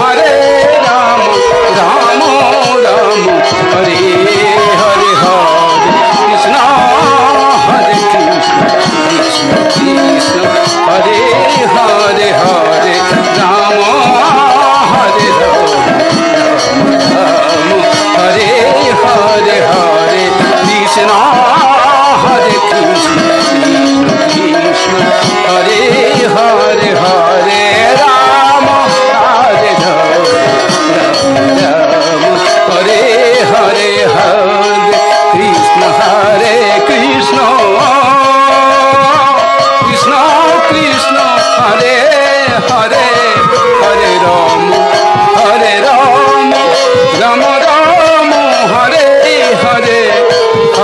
Hare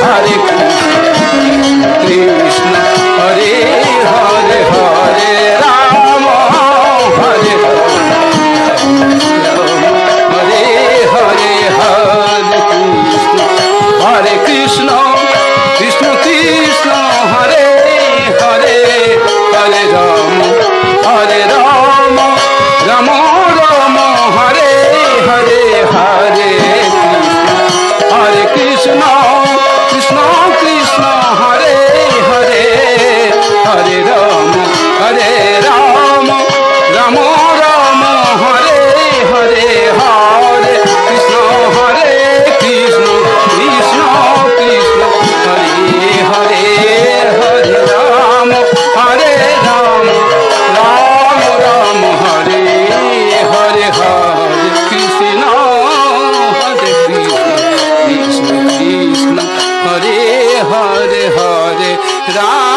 Hare जा